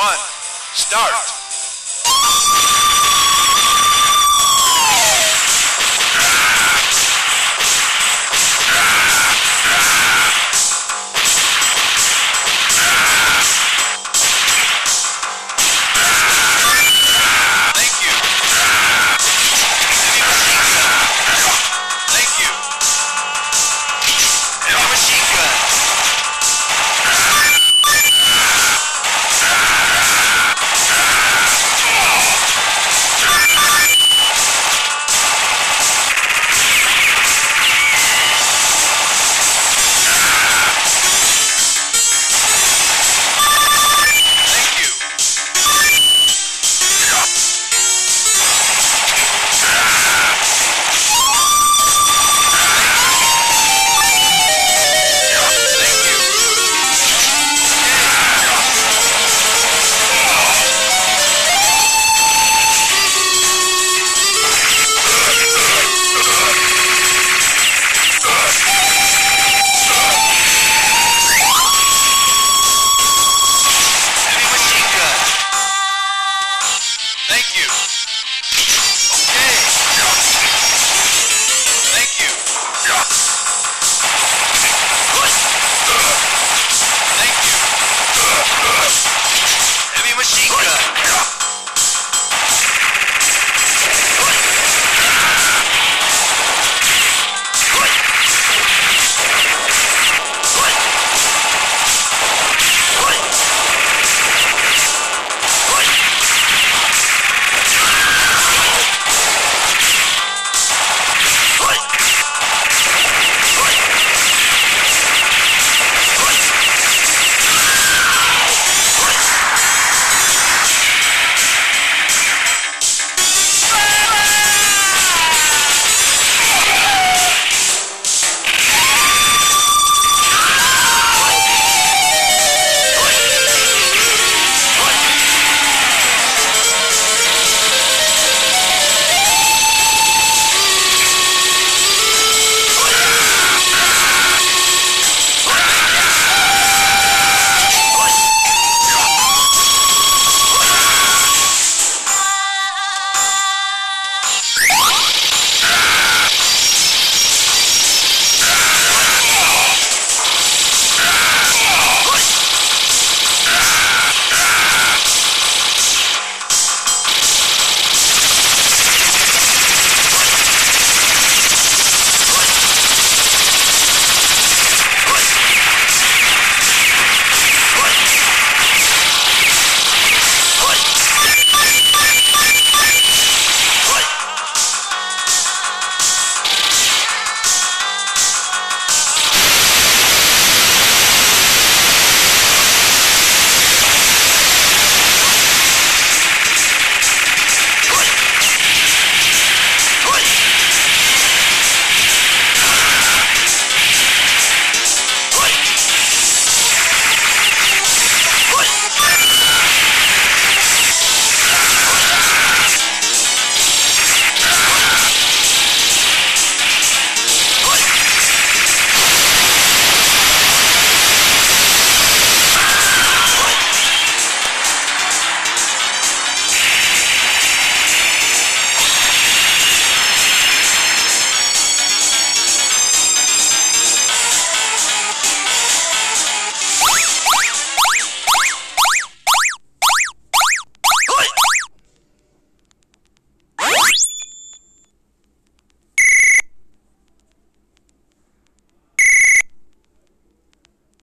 One, start. You.